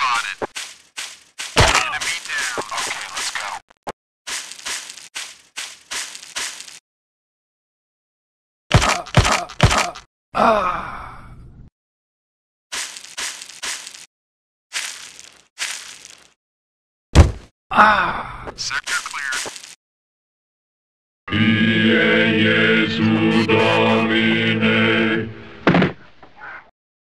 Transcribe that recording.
spotted. Enemy down. Okay, let's go. Ah. Ah. Sector clear. Yeah, yeah.